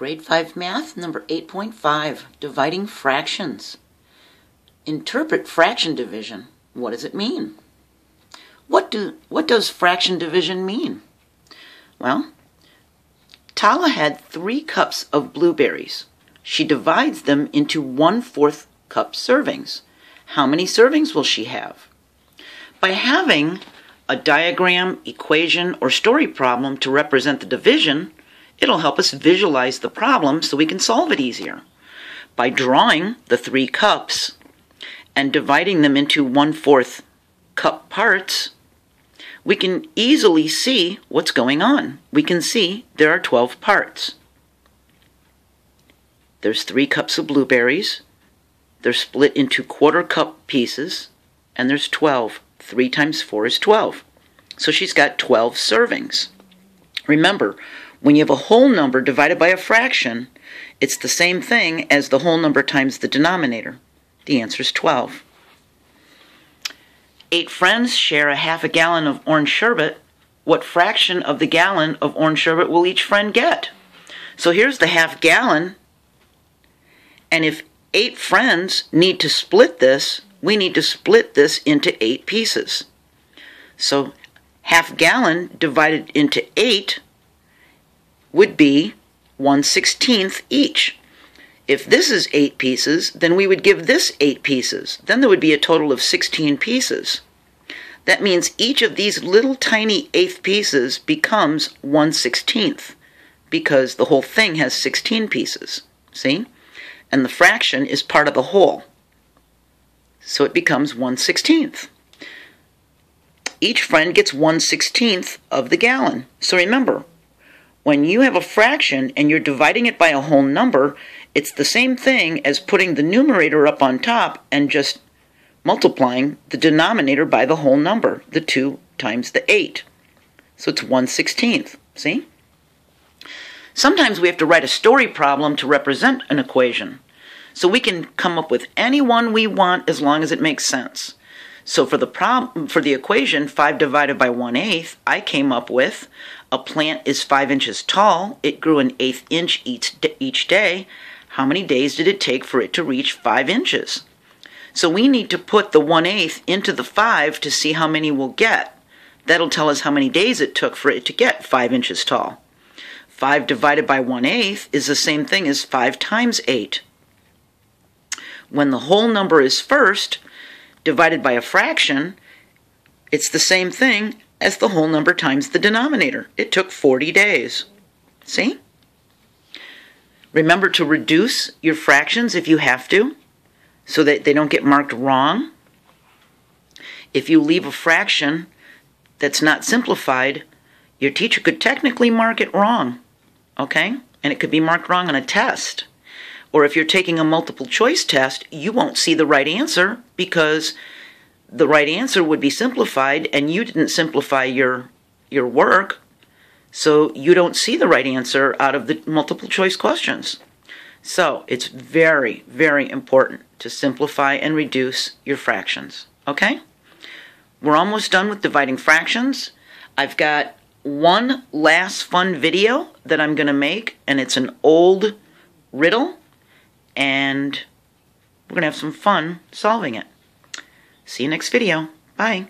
Grade 5 Math, number 8.5, Dividing Fractions. Interpret fraction division. What does it mean? What, do, what does fraction division mean? Well, Tala had three cups of blueberries. She divides them into one-fourth cup servings. How many servings will she have? By having a diagram, equation, or story problem to represent the division, it'll help us visualize the problem so we can solve it easier. By drawing the three cups and dividing them into one-fourth cup parts, we can easily see what's going on. We can see there are 12 parts. There's three cups of blueberries. They're split into quarter cup pieces, and there's 12. 3 times 4 is 12. So she's got 12 servings. Remember, when you have a whole number divided by a fraction, it's the same thing as the whole number times the denominator. The answer is 12. Eight friends share a half a gallon of orange sherbet. What fraction of the gallon of orange sherbet will each friend get? So here's the half gallon. And if eight friends need to split this, we need to split this into eight pieces. So half gallon divided into eight would be 1 16th each. If this is 8 pieces, then we would give this 8 pieces. Then there would be a total of 16 pieces. That means each of these little tiny eighth pieces becomes 1 16th because the whole thing has 16 pieces. See? And the fraction is part of the whole. So it becomes 1 16th. Each friend gets 1 16th of the gallon. So remember, when you have a fraction and you're dividing it by a whole number, it's the same thing as putting the numerator up on top and just multiplying the denominator by the whole number, the 2 times the 8. So it's 1 16th. See? Sometimes we have to write a story problem to represent an equation. So we can come up with any one we want as long as it makes sense. So for the problem for the equation 5 divided by 1 eighth, I came up with a plant is 5 inches tall. It grew an eighth inch each, each day. How many days did it take for it to reach 5 inches? So we need to put the 1 eighth into the 5 to see how many we'll get. That'll tell us how many days it took for it to get 5 inches tall. 5 divided by 1 eighth is the same thing as 5 times 8. When the whole number is first, divided by a fraction, it's the same thing as the whole number times the denominator. It took 40 days. See? Remember to reduce your fractions if you have to, so that they don't get marked wrong. If you leave a fraction that's not simplified, your teacher could technically mark it wrong, okay? And it could be marked wrong on a test. Or if you're taking a multiple choice test, you won't see the right answer because the right answer would be simplified and you didn't simplify your your work. So you don't see the right answer out of the multiple choice questions. So it's very very important to simplify and reduce your fractions. Okay? We're almost done with dividing fractions. I've got one last fun video that i'm going to make and it's an old riddle going to have some fun solving it See you next video. Bye.